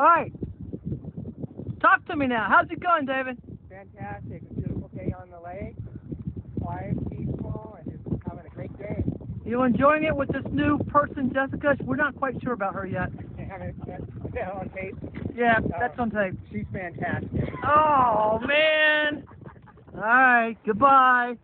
All right. Talk to me now. How's it going, David? Fantastic. A beautiful day on the lake. Quiet, peaceful, and just having a great day. You enjoying it with this new person, Jessica? We're not quite sure about her yet. Yeah, on tape. Yeah, uh, that's on tape. She's fantastic. Oh, man. All right. Goodbye.